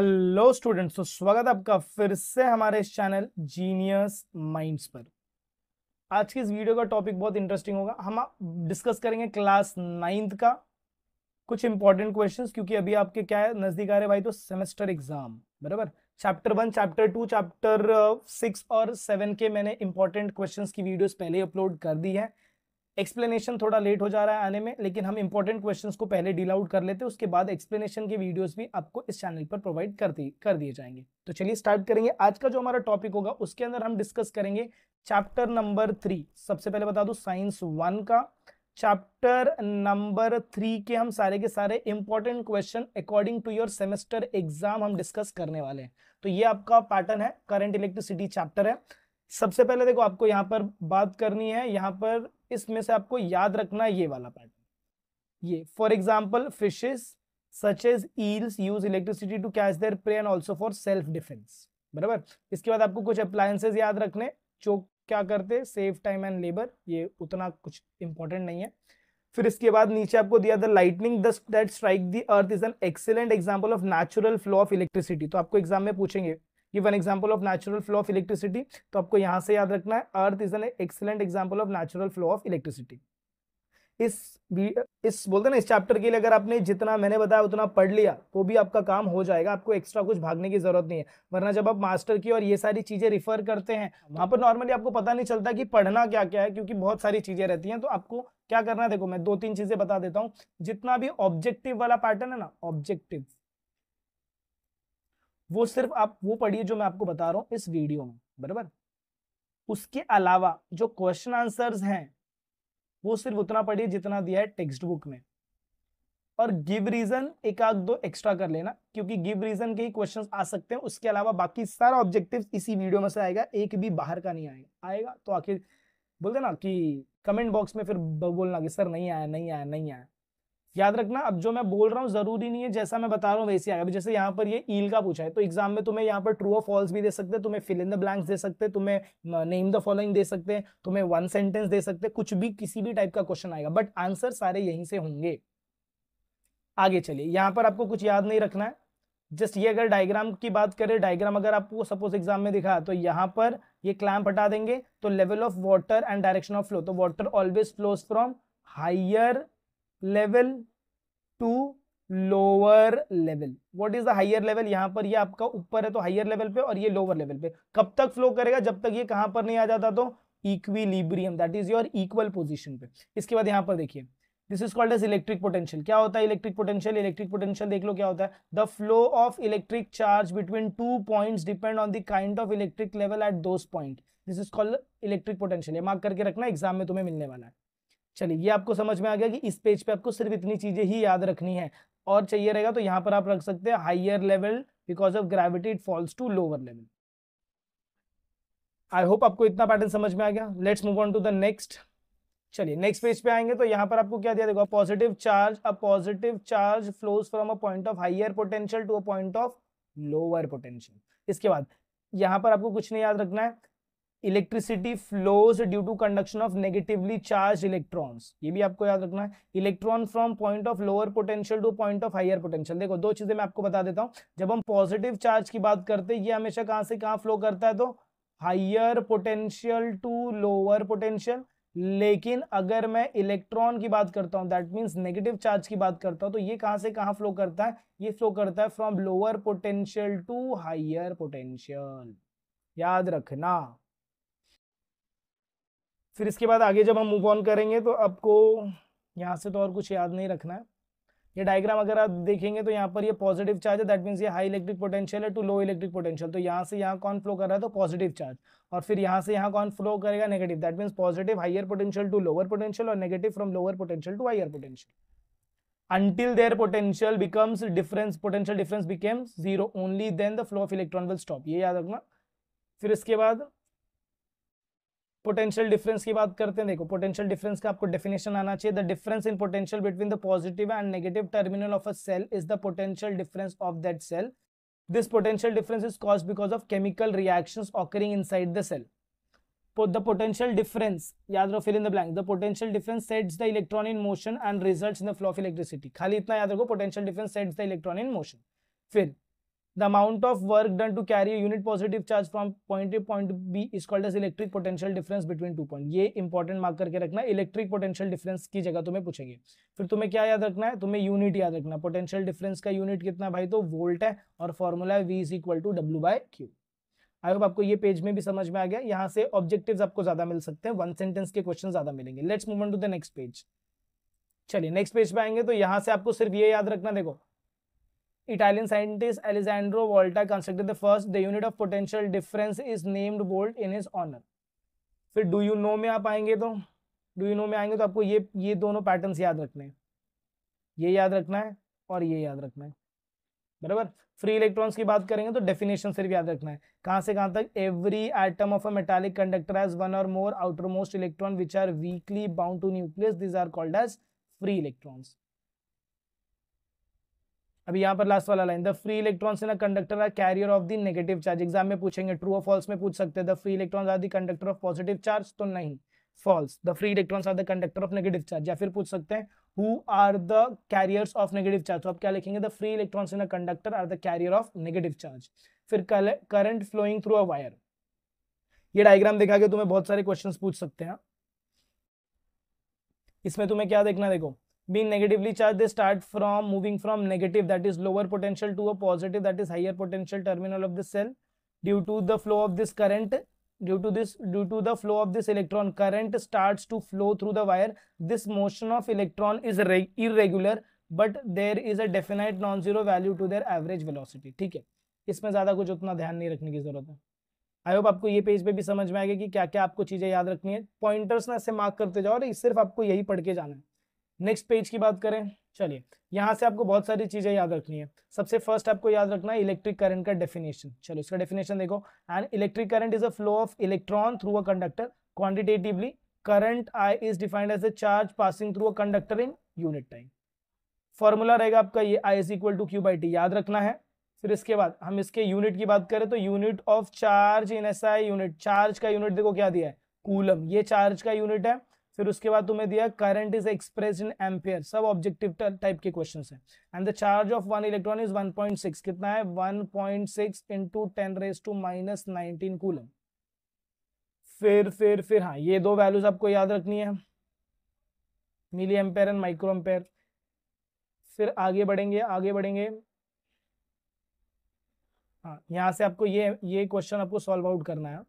Hello students तो स्वागत है आपका फिर से हमारे इस चैनल जीनियस माइंड्स पर। आज की इस वीडियो का टॉपिक बहुत इंटरेस्टिंग होगा। हम डिस्कस करेंगे क्लास नाइन्थ का कुछ इंपॉर्टेंट क्वेश्चंस क्योंकि अभी आपके क्या है, नज़दीक आ रहे भाई तो सेमेस्टर एग्ज़ाम बराबर? Chapter one chapter two chapter six और सेवन के मैंने इंपॉर्टेंट क्वेश्चन की वीडियोस पहले अपलोड कर दी है। एक्सप्लेनेशन थोड़ा लेट हो जा रहा है आने में, लेकिन हम इंपॉर्टेंट क्वेश्चंस को पहले डील आउट कर लेते हैं, उसके बाद एक्सप्लेनेशन के वीडियोस भी आपको इस चैनल पर प्रोवाइड कर दी, कर दिए जाएँगे। तो चलिए स्टार्ट करेंगे। आज का जो हमारा टॉपिक होगा, उसके अंदर हम डिस्कस करेंगे चैप्टर नंबर थ्री सबसे पहले बता दू साइंस वन का। चैप्टर नंबर थ्री के हम सारे के सारे important question according to your semester exam हम डिस्कस करने वाले हैं। तो ये आपका पैटर्न है करंट इलेक्ट्रिसिटी चैप्टर है। सबसे पहले देखो, आपको यहाँ पर बात करनी है। यहाँ पर इसमें से आपको याद रखना ये वाला पैटर्न ये for example fishes such as eels use electricity to catch their prey and also for self defence बराबर? इसके बाद आपको कुछ अप्लायंसेज याद रखने जो क्या करते सेव टाइम एंड लेबर ये उतना कुछ इंपॉर्टेंट नहीं है। फिर इसके बाद नीचे आपको दिया the lightning that strike the earth is an excellent example of natural flow of electricity तो आपको एग्ज़ाम में पूछेंगे give an example of natural flow of electricity तो आपको यहाँ से याद रखना है earth is an excellent example of natural flow of electricity इस इस बोलते ना, इस चैप्टर के लिए अगर आपने जितना मैंने बताया उतना पढ़ लिया तो भी आपका काम हो जाएगा, आपको एक्स्ट्रा कुछ भागने की ज़रूरत नहीं है। वरना जब आप मास्टर की और ये सारी चीज़ें रिफर करते हैं, वहाँ पर नॉर्मली आपको पता नहीं चलता कि पढ़ना क्या क्या है, क्योंकि बहुत सारी चीज़ें रहती हैं। तो आपको क्या करना है, देखो मैं दो तीन चीज़ें बता देता हूँ। जितना भी ऑब्जेक्टिव वाला पैटर्न है ना ऑब्जेक्टिव वो सिर्फ़ आप, वो पढ़िए जो मैं आपको बता रहा हूँ इस वीडियो में, बराबर? उसके अलावा जो क्वेश्चन आंसर्स हैं, वो सिर्फ़ उतना पढ़िए जितना दिया है टेक्स्ट बुक में। और गिव रीजन एक आध दो एक्स्ट्रा कर लेना, क्योंकि गिव रीजन के ही क्वेश्चंस आ सकते हैं। उसके अलावा बाकी सारा ऑब्जेक्टिव इसी वीडियो में से आएगा, एक भी बाहर का नहीं आएगा। आएगा तो आखिर, बोलते ना कि कमेंट बॉक्स में फिर बोलना कि, सर, नहीं आया नहीं आया नहीं आया। याद रखना, अब जो मैं बोल रहा हूँ ज़रूरी नहीं है, जैसा मैं बता रहा हूँ वैसे आएगा। जैसे यहाँ पर ये ईल का पूछा है तो एग्ज़ाम में तुम्हें यहाँ पर ट्रू और फॉल्स भी दे सकते हैं, तुम्हें फिल इन द ब्लैंक्स दे सकते हैं, तुम्हें नेम द फॉलोइंग दे सकते हैं, तुम्हें वन सेंटेंस दे सकते हैं, कुछ भी किसी भी टाइप का क्वेश्चन आएगा। बट आंसर सारे यहीं से होंगे। आगे चलिए, यहाँ पर आपको कुछ याद नहीं रखना है। जस्ट ये अगर डायग्राम की बात करें डायग्राम अगर आपको सपोज़ एग्ज़ाम में दिखा तो यहाँ पर ये क्लैम्प हटा देंगे तो level of water and direction of flow तो water always flows from higher level to lower level. What is the higher level यहाँ पर ये आपका ऊपर है तो हाइयर लेवल पे और ये लोअर लेवल पे। कब तक फ्लो करेगा? जब तक ये कहाँ पर नहीं आ जाता तो equilibrium that is your equal position पे। इसके बाद यहाँ पर देखिए। This is called as electric potential क्या होता है इलेक्ट्रिक पोटेंशियल इलेक्ट्रिक पोटेंशियल देख लो क्या होता है। The flow of electric charge between two points depend on the kind of electric level at those point this is called electric potential mark करके रखना exam में तुम्हें मिलने वाला है। चलिए, ये आपको समझ में आ गया कि इस पेज पे आपको सिर्फ़ इतनी चीज़ें ही याद रखनी है। और चाहिए रहेगा तो यहाँ पर आप रख सकते हैं higher level because of gravity it falls to lower level I hope आपको इतना पैटर्न समझ में आ गया। Let's move on to the next चलिए नेक्स्ट पेज पे आएँगे तो यहाँ पर आपको क्या दिया देखो positive charge a positive charge flows from a point of higher potential to a point of lower potential इसके बाद यहाँ पर आपको कुछ नहीं याद रखना है। Electricity flows due to conduction of negatively charge electrons ये भी आपको याद रखना है। Electron from point of lower potential to point of higher potential देखो, दो चीज़ें मैं आपको बता देता हूँ। जब हम पॉजिटिव चार्ज की बात करते हैं, ये हमेशा कहाँ से कहाँ फ्लो करता है तो higher potential to lower potential लेकिन अगर मैं इलेक्ट्रॉन की बात करता हूँ दैट मीन्स नेगेटिव चार्ज की बात करता हूँ तो ये कहाँ से कहाँ फ्लो करता है? ये फ्लो करता है from lower potential to higher potential याद रखना। फिर इसके बाद आगे जब हम मूव ऑन करेंगे तो आपको यहाँ से तो और कुछ याद नहीं रखना है। ये डायग्राम अगर आप देखेंगे तो यहाँ पर ये पॉजिटिव चार्ज है दैट मीन्स ये हाई इलेक्ट्रिक पोटेंशियल है टू लो इलेक्ट्रिक पोटेंशियल तो यहाँ से यहाँ कौन फ्लो कर रहा है तो पॉजिटिव चार्ज और फिर यहाँ से यहाँ कौन फ्लो करेगा negative that means positive higher potential to lower potential और negative from lower potential to higher potential until their potential becomes difference, potential difference becomes zero, only then the flow of electron will stop ये याद रखना। फिर इसके बाद potential difference की बात करते हैं, देखो पोटेंशियल डिफरेंस का आपको डेफिनेशन आना चाहिए। The difference in potential between the positive and negative terminal of a cell is the potential difference of that cell this potential difference is cause because of chemical reaction occurring inside the cell the potential difference याद रो fill in the blank the potential difference sets the electron in motion and result in the flow of electricity खाली इतना याद रखो potential difference sets the electron in motion फिर the amount of work done to carry a unit positive charge from point A, point B is called as electric potential difference between two point. ये important mark करके रखना electric potential difference की जगह तुम्हें पूछेंगे। फिर तुम्हें क्या याद रखना है? तुम्हें यूनिट याद रखना। पोटेंशियल डिफरेंस का यूनिट कितना भाई? तो वोल्ट है और फॉर्मूला है V is equal to W by Q I hope आपको ये पेज में भी समझ में आ गया। यहाँ से ऑब्जेक्टिव्स आपको ज़्यादा मिल सकते हैं। वन सेंटेंस के क्वेश्चन ज़्यादा मिलेंगे। Let's move on to the next page चलिए नेक्स्ट पेज पे आएँगे तो यहाँ से आपको सिर्फ़ ये याद रखना, देखो Italian scientist Alessandro Volta constructed the first, the unit of potential difference is named volt in his honor. फिर डू यू नो में आप आएँगे तो? डू यू नो में आएँगे तो आपको ये ये दोनों पैटर्न्स याद रखने हैं। ये याद रखना है और ये याद रखना है। बराबर? फ्री इलेक्ट्रॉन्स की बात करेंगे तो डेफिनेशन सिर्फ़ याद रखना है। कहाँ से कहाँ तक? Every atom of a metallic conductor has one or more outermost electron which are weakly bound to nucleus this are called as free electrons अभी यहाँ पर लास्ट वाला line the free electrons in a conductor are carrier of the negative charge exam में पूछेंगे true और false में पूछ सकते हैं। The free electrons are the conductor of positive charge तो नहीं false the free electrons are the conductor of negative charge या फिर पूछ सकते हैं who are the carriers of negative charge तो आप क्या लिखेंगे? The free electrons in a conductor are the carrier of negative charge फिर current flowing through a wire ये डायग्राम दिखा के तुम्हें बहुत सारे क्वेश्चंस पूछ सकते हैं। इसमें तुम्हें क्या देखना देखो being negatively charged they start from moving from negative that is lower potential to a positive that is higher potential terminal of the cell due to the flow of this current due to this due to the flow of this electron current starts to flow through the wire this motion of electron is irregular but there is a definite non-zero value to their average velocity ठीक है इसमें ज़्यादा कुछ उतना ध्यान नहीं रखने की ज़रूरत है आई होप आपको ये पेज पे भी समझ में आएगा कि क्या क्या आपको चीज़ें याद रखनी है पॉइंटर्स ना ऐसे मार्क करते जाओ और सिर्फ़ आपको यही पढ़ के जाना है नेक्स्ट पेज की बात करें। चलिए, यहाँ से आपको बहुत सारी चीज़ें याद रखनी है। सबसे फ़र्स्ट आपको याद रखना है इलेक्ट्रिक करंट का डेफिनेशन चलो इसका डेफिनेशन देखो। And electric current is a flow of electron through a conductor quantitatively current I is defined as a charge passing through a conductor in unit time formula रहेगा आपका ये I is equal to Q by T याद रखना है। फिर इसके बाद हम इसके यूनिट की बात करें तो unit of charge in S I unit charge का यूनिट देखो क्या दिया है। कूलम, ये चार्ज का यूनिट है। फिर उसके बाद तुम्हें दिया current is express in ampere सब ऑब्जेक्टिव टाइप के क्वेश्चन है। And the charge of one electron is 1.6 कितना है? 1.6 point six into ten raise to minus nineteen coulomb फिर फिर फिर हाँ ये दो वैल्यूज़ आपको याद रखनी है। Milli ampere and micro ampere फिर आगे बढ़ेंगे आगे बढ़ेंगे। हाँ यहाँ से आपको ये ये क्वेश्चन आपको सॉल्व आउट करना है।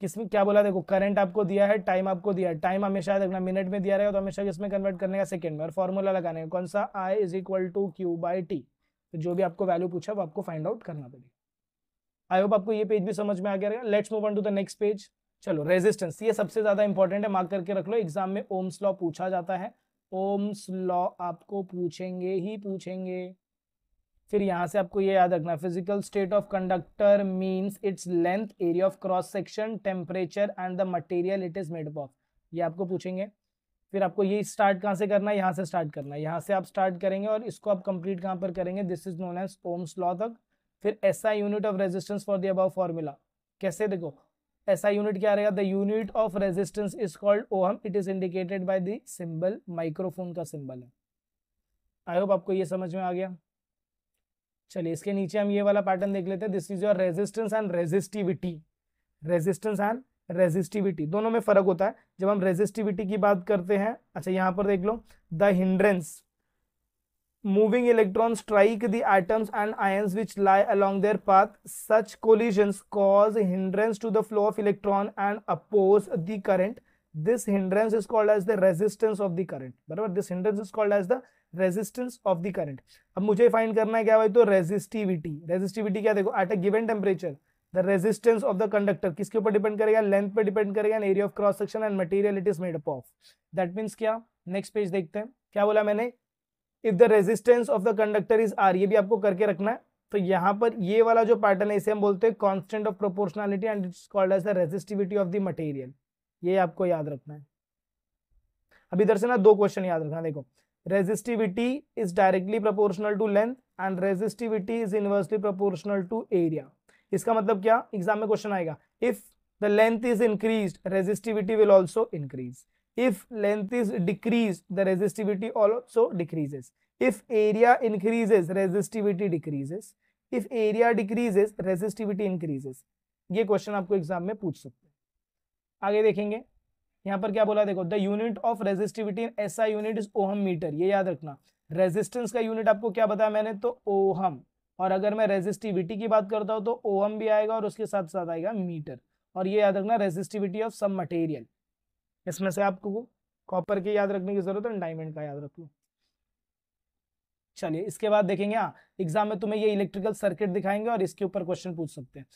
किसमें क्या बोला? देखो करंट आपको दिया है टाइम आपको दिया है। टाइम हमेशा देखना मिनट में दिया रहेगा तो हमेशा किसमें कन्वर्ट करने का? सेकंड में। और फॉर्मूला लगाने का। कौन सा? I is equal to Q by T तो जो भी आपको वैल्यू पूछा, वो आपको फाइंड आउट करना पड़ेगा। आई होप आपको ये पेज भी समझ में आ गया let's move on to the next page चलो रेजिस्टेंस ये सबसे ज़्यादा इंपॉर्टेंट है मार्क करके रख लो। एग्ज़ाम में ओम्स लॉ पूछा जाता है। ओम्स लॉ आपको पूछेंगे ही पूछेंगे। फिर यहाँ से आपको ये याद रखना physical state of conductor means its length area of cross section temperature and the material it is made of ये आपको पूछेंगे। फिर आपको ये स्टार्ट कहाँ से करना है? यहाँ से स्टार्ट करना है। यहाँ से आप स्टार्ट करेंगे और इसको आप कंप्लीट कहाँ पर करेंगे? This is known as Ohm's law तक। फिर ऐसा unit of resistance for the above formula कैसे? देखो ऐसा यूनिट क्या रहेगा? The unit of resistance is called ohm it is indicated by the symbol microphone का सिंबल है। आई होप आपको ये समझ में आ गया। चलिए, इसके नीचे हम ये वाला पैटर्न देख लेते हैं। This is your resistance and resistivity resistance and resistivity दोनों में फ़र्क होता है। जब हम रेजिस्टिविटी की बात करते हैं अच्छा यहाँ पर देख लो। The hindrance moving electron strike the atoms and ions which lie along their path such collisions cause hindrance to the flow of electron and oppose the current this hindrance is called as the resistance of the current बराबर? This hindrance is called as the resistance of the current अब मुझे find करना है क्या भाई? तो resistivity resistivity क्या? देखो at a given temperature the resistance of the conductor किसके ऊपर डिपेंड करेगा? लेंथ पे डिपेंड करेगा area of cross section and material it is made up of that means क्या? नेक्स्ट पेज देखते हैं। क्या बोला मैंने? If the resistance of the conductor is R ये भी आपको करके रखना है। तो यहाँ पर ये वाला जो पैटर्न है, इसे हम बोलते हैं constant of proportionality and it's called as the resistivity of the material ये आपको याद रखना है। अब इधर से ना दो क्वेश्चन याद रखना देखो। Resistivity is directly proportional to length and resistivity is inversely proportional to area इसका मतलब क्या एग्ज़ाम में क्वेश्चन आएगा if the length is increase resistivity will also increase if length is decreased the resistivity also decreases if area increases resistivity decreases if area decreases resistivity increases ये question आपको exam में पूछ सकते हैं आगे देखेंगे यहाँ पर क्या बोला, देखो the unit of resistivity in S I unit is ohm metre ये याद रखना। रेजिस्टेंस का यूनिट आपको क्या बताया मैंने? तो ओहम और अगर मैं रेजिस्टिविटी की बात करता हूँ तो ओहम भी आएगा और उसके साथ साथ आएगा मीटर और ये याद रखना रेजिस्टिविटी ऑफ़ सम मटेरियल इसमें से आपको कॉपर की याद रखने की ज़रूरत है डायमंड का याद रख। लो चलिए, इसके बाद देखेंगे हाँ एग्ज़ाम में तुम्हें ये इलेक्ट्रिकल सर्किट दिखाएँगे और इसके ऊपर क्वेश्चन पूछ सकते हैं।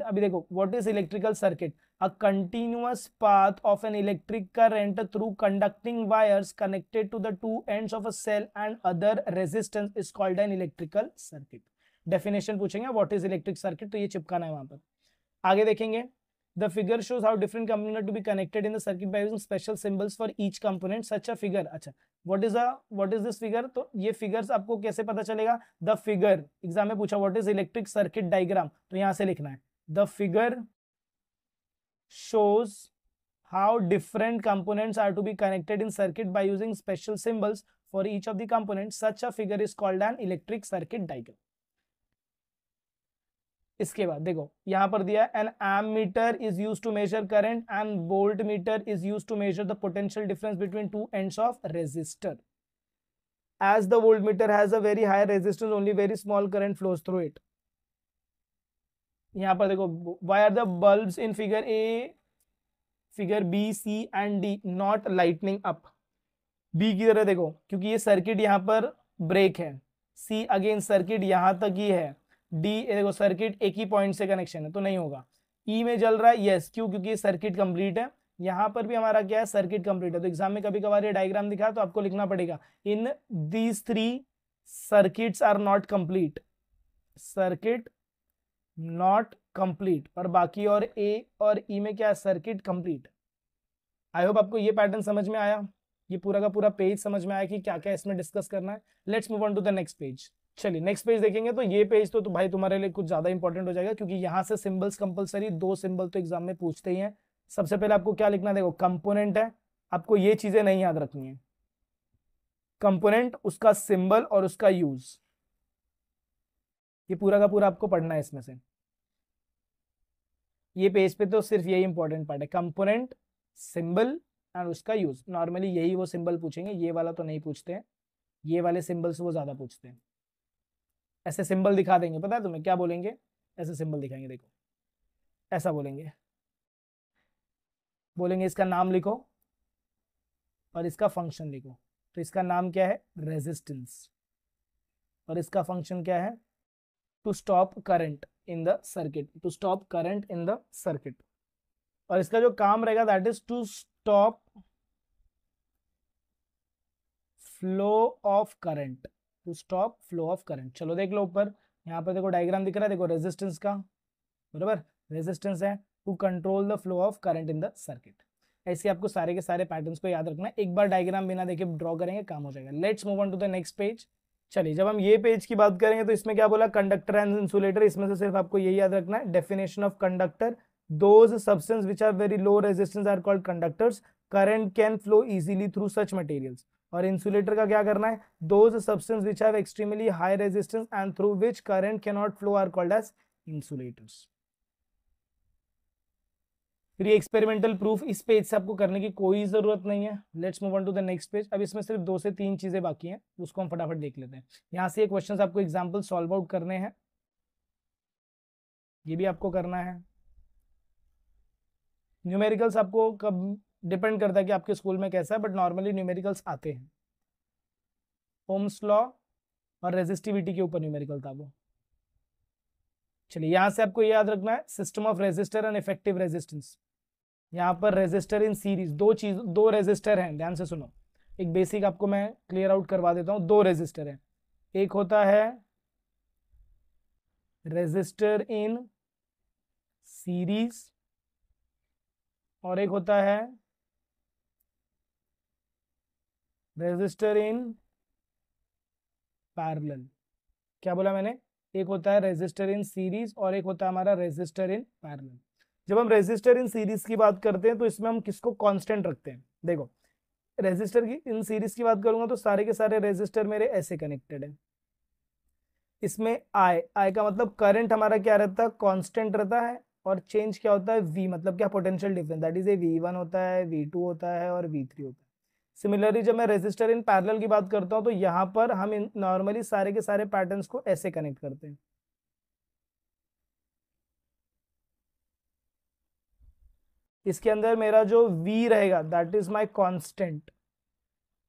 अभी देखो what is electrical circuit a continuous path of an electric current through conducting wires connected to the two ends of a cell and other resistance is called an electrical circuit definition पूछेंगे what is electric circuit तो ये चिपकाना है वहाँ पर। आगे देखेंगे। The figure shows how different components are to be connected in the circuit by using special symbols for each component. Such a figure. अच्छा what is a what is this figure? तो ये figures आपको कैसे पता चलेगा The figure exam में पूछा what is electric circuit diagram तो यहाँ से लिखना है The figure shows how different components are to be connected in circuit by using special symbols for each of the components. Such a figure is called an electric circuit diagram. इसके बाद देखो, यहाँ पर दिया an ammeter is used to measure current and voltmeter is used to measure the potential difference between two ends of resistor as the voltmeter has a very high resistance only very small current flows through it यहाँ पर देखो why are the bulb in figure A figure B C and D not lighting up B की तरह देखो, क्योंकि ये circuit यहाँ पर ब्रेक है. सी अगेन सर्किट यहाँ तक ही है. डी देखो सर्किट एक ही पॉइंट से कनेक्शन है तो नहीं होगा। ई e में जल रहा है यस क्यों? क्योंकि सर्किट कंप्लीट है। यहाँ पर भी हमारा क्या है? सर्किट कंप्लीट है। तो एग्ज़ाम में कभी कभार ये डायग्राम दिखा तो आपको लिखना पड़ेगा। In these three circuits are not complete circuit not complete और बाकी और ए और ई e में क्या है? सर्किट कंप्लीट आई होप आपको ये पैटर्न समझ में आया। ये पूरा का पूरा पेज समझ में आया कि क्या क्या इसमें डिस्कस करना है। Let's move on to the next page चलिए नेक्स्ट पेज देखेंगे तो ये पेज तो, तो भाई तुम्हारे लिए कुछ ज़्यादा इंपॉर्टेंट हो जाएगा क्योंकि यहाँ से सिंबल्स कंपलसरी दो सिंबल तो एग्ज़ाम में पूछते ही हैं। सबसे पहले आपको क्या लिखना देखो कंपोनेंट है। आपको ये चीज़ें नहीं याद रखनी है। कंपोनेंट उसका सिंबल और उसका यूज़ ये पूरा का पूरा आपको पढ़ना है इसमें से। ये पेज पे तो सिर्फ़ यही इंपॉर्टेंट पार्ट है। कंपोनेंट सिंबल एंड उसका यूज़ नॉर्मली यही वो सिंबल पूछेंगे ये वाला तो नहीं पूछते हैं। ये वाले सिंबल्स वो ज़्यादा पूछते हैं। ऐसे सिंबल दिखा देंगे, पता है तुम्हें क्या बोलेंगे? ऐसे सिंबल दिखाएँगे, देखो। ऐसा बोलेंगे। बोलेंगे इसका नाम लिखो और इसका फ़ंक्शन लिखो। तो इसका नाम क्या है? रेजिस्टेंस और इसका फ़ंक्शन क्या है? To stop current in the circuit to stop current in the circuit और इसका जो काम रहेगा that is to stop flow of current to stop flow of current चलो देख लो ऊपर। यहाँ पर देखो डायग्राम दिख रहा है, देखो रेजिस्टेंस का। बराबर? रेजिस्टेंस है to control the flow of current in the circuit ऐसे आपको सारे के सारे पैटर्न्स को याद रखना एक बार डायग्राम बिना देखे ड्रॉ करेंगे, काम हो जाएगा। Let's move on to the next page चलिए, जब हम ये पेज की बात करेंगे तो इसमें क्या बोला? कंडक्टर एंड इंसुलेटर इसमें से सिर्फ़ आपको यही याद रखना है। Definition of conductor those substance which are very low resistance are called conductors current can flow easily through such materials और इंसुलेटर का क्या करना है? Those substance which have extremely high resistance and through which current can not flow are called as insulators फिर ये experimental proof इस page से आपको करने की कोई ज़रूरत नहीं है। Let's move on to the next page अब इसमें सिर्फ़ दो से तीन चीज़ें बाकी हैं, उसको हम फटाफट देख लेते हैं। यहाँ से ये क्वेश्चन आपको एग्ज़ाम्पल सॉल्व आउट करने हैं। ये भी आपको करना है। न्यूमेरिकल्स आपको कब डिपेंड करता है कि आपके स्कूल में कैसा है बट नॉर्मली न्यूमेरिकल्स आते हैं। ओम्स लॉ और रेजिस्टिविटी के ऊपर न्यूमेरिकल था वो। चलिए, यहाँ से आपको याद रखना है system of resistor and effective resistance यहाँ पर रेजिस्टर इन सीरीज़ दो चीज़, दो रेजिस्टर हैं, ध्यान से सुनो। एक बेसिक आपको मैं क्लियर आउट करवा देता हूँ, दो रेजिस्टर है। एक होता है रेजिस्टर इन सीरीज़ और एक होता है रेजिस्टर इन पैरेलल। क्या बोला मैंने? एक होता है रेजिस्टर इन सीरीज़ और एक होता है हमारा रेजिस्टर इन पैरेलल। जब हम रेजिस्टर इन सीरीज़ की बात करते हैं तो इसमें हम किसको कांस्टेंट रखते हैं? देखो रेजिस्टर की, इन सीरीज़ की बात करूँगा तो सारे के सारे रेजिस्टर मेरे ऐसे कनेक्टेड है। इसमें आई आई का मतलब करंट हमारा क्या रहता है? कांस्टेंट रहता है और चेंज क्या होता है? वी मतलब क्या? Potential difference. That is a V one होता है वी टू होता है और वी थ्री होता है। सिमिलरली जब मैं रेजिस्टर इन पैरेलल की बात करता हूँ तो यहाँ पर हम नॉर्मली सारे के सारे पैटर्न्स को ऐसे कनेक्ट करते हैं। इसके अंदर मेरा जो V रहेगा दैट इज़ माई कॉन्स्टेंट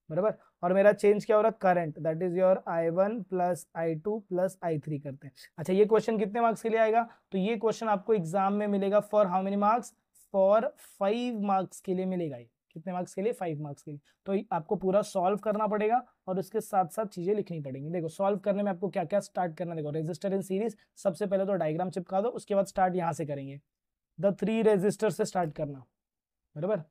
बराबर? और मेरा चेंज क्या हो रहा है? Current that is your I one plus I two plus I three करते हैं। अच्छा ये क्वेश्चन कितने मार्क्स के लिए आएगा? तो ये क्वेश्चन आपको एग्ज़ाम में मिलेगा for how many marks for five marks के लिए मिलेगा ये। कितने मार्क्स के लिए? फाइव मार्क्स के लिए। तो आपको पूरा सॉल्व करना पड़ेगा और उसके साथ साथ चीज़ें लिखनी पड़ेंगी। देखो सॉल्व करने में आपको क्या क्या स्टार्ट करना देखो रेजिस्टर इन सीरीज़ सबसे पहले तो डायग्राम चिपका दो, उसके बाद स्टार्ट यहाँ से करेंगे। द थ्री रेजिस्टर से स्टार्ट करना। बराबर?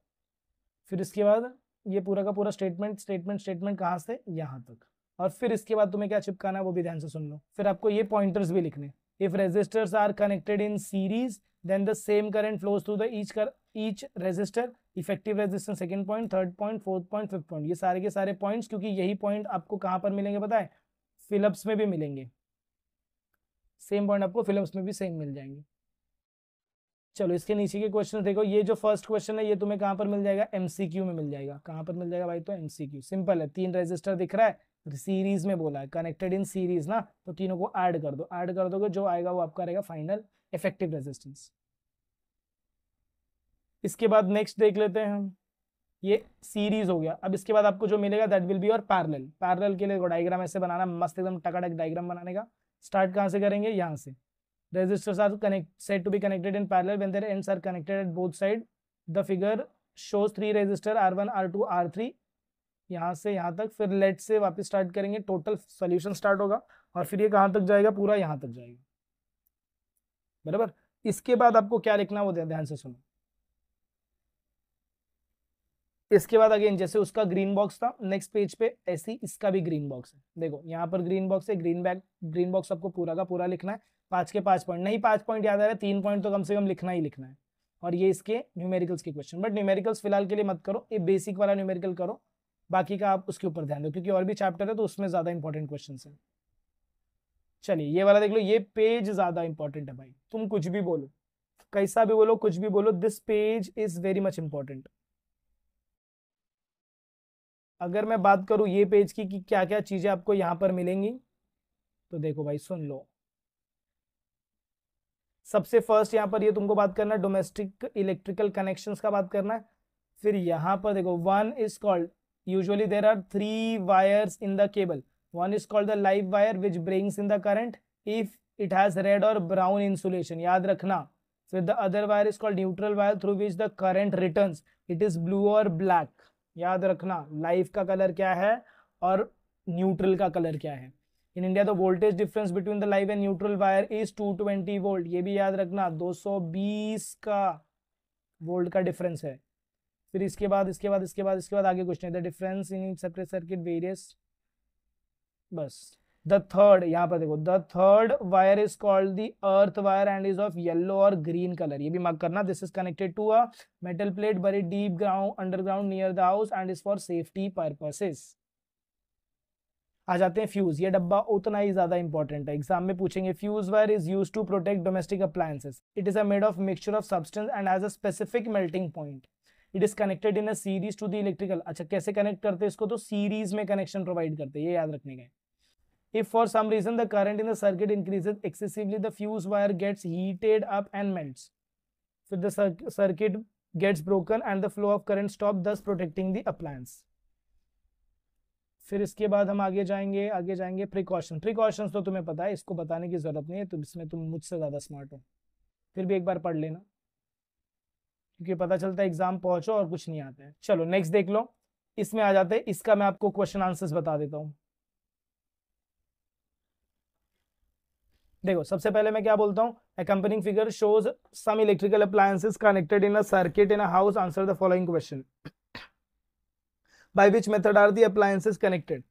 फिर इसके बाद ये पूरा का पूरा स्टेटमेंट स्टेटमेंट स्टेटमेंट कहाँ से? यहाँ तक। और फिर इसके बाद तुम्हें क्या चिपकाना है वो भी ध्यान से सुन लो। फिर आपको ये पॉइंटर्स भी लिखने। Resistors are connected in series then the same current flows through the each कर each resistor effective resistance second point third point fourth point fifth point ये सारे के सारे पॉइंट्स क्योंकि यही पॉइंट आपको कहाँ पर मिलेंगे है? फिलप्स में भी मिलेंगे। सेम पॉइंट आपको फिलप्स में भी सेम मिल जाएँगे। चलो, इसके नीचे के क्वेश्चन देखो। ये जो फ़र्स्ट क्वेश्चन है, ये तुम्हें कहाँ पर मिल जाएगा? एमसीक्यू में मिल जाएगा। कहाँ पर मिल जाएगा भाई? तो एमसीक्यू सिंपल है। तीन रेजिस्टर दिख रहा है। सीरीज़ में बोला है कनेक्टेड इन सीरीज़ ना तो तीनों को ऐड कर दो। ऐड कर दोगे, जो आएगा वो आपका रहेगा फाइनल इफ़ेक्टिव रेजिस्टेंस इसके बाद नेक्स्ट देख लेते हैं ये सीरीज़ हो गया। अब इसके बाद आपको जो मिलेगा दैट विल बी और पैरेलल पैरेलल के लिए डायग्राम ऐसे बनाना, मस्त एकदम टकाटक डायग्राम बनाने का। स्टार्ट कहाँ से करेंगे? यहाँ से। Resistors are connect, said to be connected in parallel when their ends are connected at both side. The figure shows three resistor r1 r2 r3 यहाँ से यहाँ तक, फिर लेट से वापस स्टार्ट करेंगे टोटल सॉल्यूशन स्टार्ट होगा, और फिर ये कहाँ तक जाएगा? पूरा यहाँ तक जाएगा। बराबर? इसके बाद आपको क्या लिखना वो ध्यान से सुनो। इसके बाद अगेन जैसे उसका ग्रीन बॉक्स था नेक्स्ट पेज पे ऐसी इसका भी ग्रीन बॉक्स है। देखो, यहाँ पर ग्रीन बॉक्स है ग्रीन बैग ग्रीन बॉक्स आपको पूरा का पूरा लिखना है, पाँच के पाँच पॉइंट नहीं, पाँच पॉइंट याद आ रहा है, तीन पॉइंट तो कम से कम लिखना ही लिखना है। और ये इसके न्यूमेरिकल्स के क्वेश्चन बट न्यूमेरिकल्स फ़िलहाल के लिए मत करो, ये बेसिक वाला न्यूमेरिकल करो। बाकी का आप उसके ऊपर ध्यान दो, क्योंकि और भी चैप्टर है तो उसमें ज़्यादा इंपॉर्टेंट क्वेश्चन है। चलिए, ये वाला देख लो, ये पेज ज़्यादा इंपॉर्टेंट है भाई। तुम कुछ भी बोलो, कैसा भी बोलो, कुछ भी बोलो this page is very much important अगर मैं बात करूँ ये पेज की, कि क्या क्या चीज़ें आपको यहाँ पर मिलेंगी तो देखो भाई, सुन लो। सबसे फ़र्स्ट यहाँ पर ये तुमको बात करना डोमेस्टिक इलेक्ट्रिकल कनेक्शंस का बात करना है। फिर यहाँ पर देखो one is called usually there are three wires in the cable one is called the live wire which brings in the current if it has red or brown insulation याद रखना फिर the other wire is called neutral wire through which the current return it is blue or black याद रखना live का colour क्या है और neutral का कलर क्या है in India the voltage difference between the live and neutral wire is 220 volt ये भी याद रखना 220 का वोल्ट का डिफरेंस है फिर इसके बाद इसके बाद इसके बाद इसके बाद आगे question the difference in separate circuit various बस। द थर्ड यहाँ पर देखो the third wire is called the earth wire and is of yellow or green colour ये भी मार्क करना। This is connected to a metal plate buried deep ground underground near the house and is for safety purposes आ जाते हैं fuse ये डब्बा उतना ही ज़्यादा important है। एग्ज़ाम में पूछेंगे fuse wire is used to protect domestic appliances it is a made of mixture of substance and has a specific melting point it is connected in a series to the electrical अच्छा कैसे connect करते हैं इसको? तो series में connection provide करते हैं, ये याद रखने का if for some reason the current in the circuit increases excessively the fuse wire gets heated up and melt फिर the circuit gets broken and the flow of current stop thus protecting the appliance फिर इसके बाद हम आगे जाएँगे आगे जाएँगे precaution precaution तो तुम्हें पता है, इसको बताने की ज़रूरत नहीं है तो इसमें तुम मुझसे ज़्यादा स्मार्ट हो। फिर भी एक बार पढ़ लेना। क्योंकि पता चलता है एग्ज़ाम पहुंचो और कुछ नहीं आता है। चलो नेक्स्ट देख लो। इसमें आ जाते हैं। इसका मैं आपको क्वेश्चन आंसर्स बता देता हूँ। देखो, सबसे पहले मैं क्या बोलता हूँ? Accompanying figure shows some electrical appliances connected in a circuit in a house answer the following question by which method are the appliances connected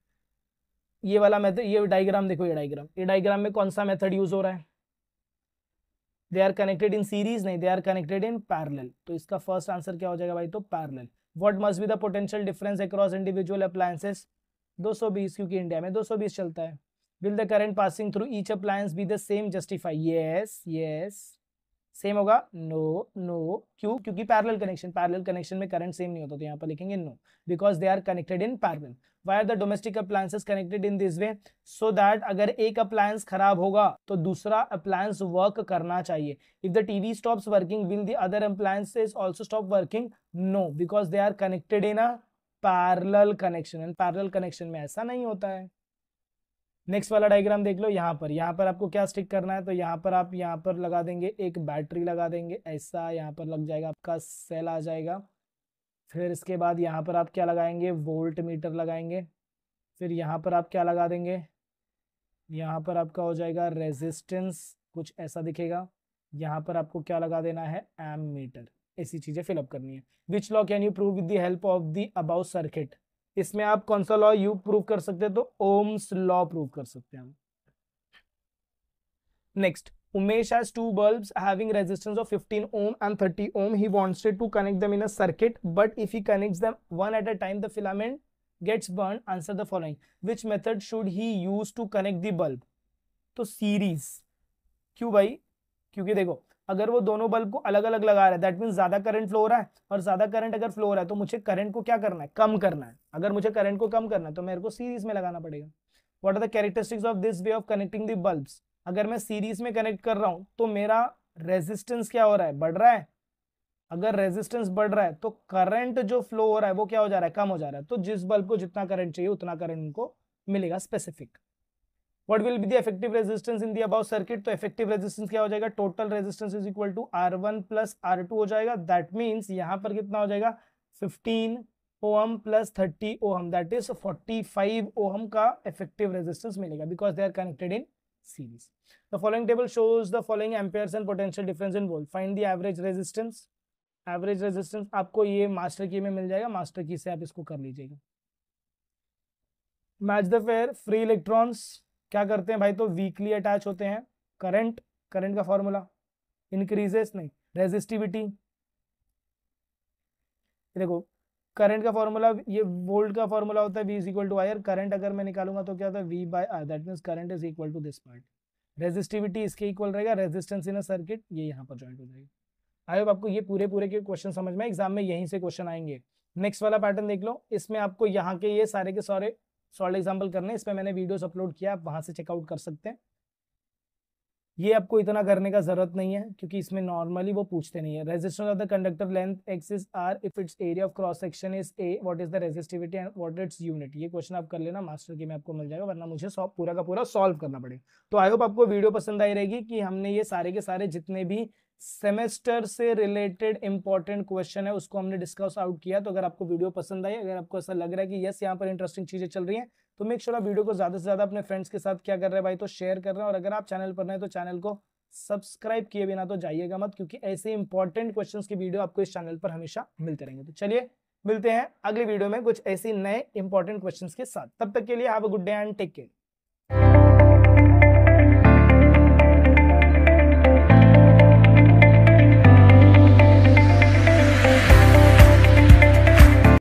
ये वाला मेथड ये डायग्राम देखो ये डायग्राम ये डायग्राम में कौन सा मेथड यूज़ हो रहा है? They are connected in series नहीं they are connected in parallel तो इसका फ़र्स्ट आंसर क्या हो जाएगा भाई? तो parallel what must be the potential difference across individual appliances 220 क्योंकि इंडिया में 220 चलता है. Will the current passing through each appliance be the same justify yes yes same होगा नो नो क्यों? क्योंकि पैरेलल कनेक्शन पैरेलल कनेक्शन में current same नहीं होता तो यहाँ पर लिखेंगे no because they are connected in parallel why are the domestic appliances connected in this way so that अगर एक अप्लायंस खराब होगा तो दूसरा अप्लायंस वर्क करना चाहिए। If the TV stops working will the other appliances also stop working no because they are connected in a parallel connection and parallel connection में ऐसा नहीं होता है। नेक्स्ट वाला डायग्राम देख लो, यहाँ पर। यहाँ पर आपको क्या स्टिक करना है? तो यहाँ पर आप, यहाँ पर लगा देंगे, एक बैटरी लगा देंगे। ऐसा यहाँ पर लग जाएगा, आपका सेल आ जाएगा। फिर इसके बाद यहाँ पर आप क्या लगाएँगे? वोल्ट मीटर लगाएँगे। फिर यहाँ पर आप क्या लगा देंगे? यहाँ पर आपका हो जाएगा रेजिस्टेंस कुछ ऐसा दिखेगा। यहाँ पर आपको क्या लगा देना है? एम मीटर ऐसी चीज़ें फिलअप करनी है। Which law can you prove with the help of the above circuit इसमें आप कौन सा लॉ यू प्रूव कर सकते हैं? तो ओम्स लॉ प्रूव कर सकते हैं next Umesh has two bulbs having resistance of 15 ohm and 30 ohm he wanted to connect them in a circuit but if he connects them one at a time the filament gets burn answer the following which method should he use to connect the bulb तो series क्यों भाई? क्योंकि देखो अगर वो दोनों bulb को अलग अलग लगा रहा है दैट मीन ज़्यादा करंट फ्लो हो रहा है और ज़्यादा करंट अगर फ्लो हो रहा है तो मुझे करंट को क्या करना है? कम करना है। अगर मुझे करंट को कम करना है तो मेरे को सीरीज़ में लगाना पड़ेगा। What are the characteristics of this way of connecting the bulbs अगर मैं सीरीज़ में कनेक्ट कर रहा हूँ तो मेरा रेजिस्टेंस क्या हो रहा है? बढ़ रहा है। अगर रेजिस्टेंस बढ़ रहा है तो करंट जो फ्लो हो रहा है, वो क्या हो जा रहा है? कम हो जा रहा है। तो जिस बल्ब को जितना करंट चाहिए, उतना करंट उनको मिलेगा specific what will be the effective resistance in the above circuit तो इफ़ेक्टिव रेजिस्टेंस क्या हो जाएगा? Total resistance is equal to R one plus R two हो जाएगा। दैट मीन्स यहाँ पर कितना हो जाएगा? Fifteen ohm plus thirty ohm. That is forty five ohm का इफ़ेक्टिव रेजिस्टेंस मिलेगा because they are connected in series the following table shows the following amperes and potential difference in volt find the average resistance average resistance आपको ये master की में मिल जाएगा। Master की से आप इसको कर लीजिएगा। Match the fair free electrons क्या करते हैं भाई? तो वीकली अटैच होते हैं। करंट करंट का फॉर्मूला इंक्रीजेस नहीं रेजिस्टिविटी देखो करंट का फॉर्मूला ये वोल्ट का फॉर्मूला होता है V is equal to I R current अगर मैं निकालूँगा तो क्या होता है? V by R that means current is equal to this part resistivity इसके इक्वल रहेगा रेजिस्टेंस इन अ सर्किट ये यहाँ पर ज्वाइंट हो जाएगा। आई होप आपको ये पूरे पूरे के क्वेश्चन समझ में एग्ज़ाम में यहीं से क्वेश्चन आएँगे। नेक्स्ट वाला पैटर्न देख लो। इसमें आपको यहाँ के ये सारे के सारे सॉल्ट एग्ज़ाम्पल करने इस पर मैंने वीडियोस अपलोड किया, आप वहाँ से चेकआउट कर सकते हैं। ये आपको इतना करने का ज़रूरत नहीं है, क्योंकि इसमें नॉर्मली वो पूछते नहीं है। Resistance of the conductor length X is R if its area of cross section is A what is the resistivity and what its unit ये क्वेश्चन आप कर लेना मास्टर की में आपको मिल जाएगा, वरना मुझे पूरा का पूरा सॉल्व करना पड़ेगा। तो आई होप आपको वीडियो पसंद आई रहेगी कि हमने ये सारे के सारे जितने भी सेमेस्टर से रिलेटेड इंपॉर्टेंट क्वेश्चन है, उसको हमने डिस्कस आउट किया। तो अगर आपको वीडियो पसंद आई, अगर आपको ऐसा लग रहा है कि यस यहाँ पर इंटरेस्टिंग चीज़ें चल रही हैं तो मेक श्योर आप वीडियो को ज़्यादा से ज़्यादा अपने फ्रेंड्स के साथ क्या कर रहे हैं भाई? तो शेयर कर रहे हैं और अगर आप चैनल पर नए तो चैनल को सब्सक्राइब किए बिना तो जाइएगा मत, क्योंकि ऐसे इंपॉर्टेंट क्वेश्चन की वीडियो आपको इस चैनल पर हमेशा मिलते रहेंगे। तो चलिए, मिलते हैं अगले वीडियो में कुछ ऐसे नए इंपॉर्टेंट क्वेश्चन के साथ। तब तक के लिए have a good day and take care